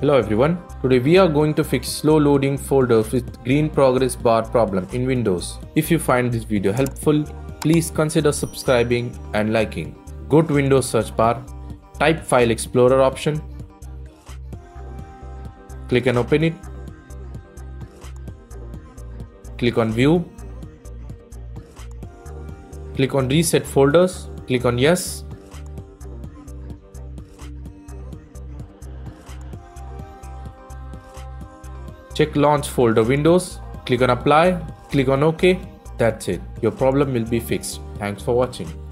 Hello everyone, today we are going to fix slow loading folders with green progress bar problem in Windows. If you find this video helpful, please consider subscribing and liking. Go to Windows search bar, type File Explorer option, click and open it, click on View, click on Reset Folders, click on Yes, Check launch folder windows, click on apply, click on OK. That's it. Your problem will be fixed. Thanks for watching.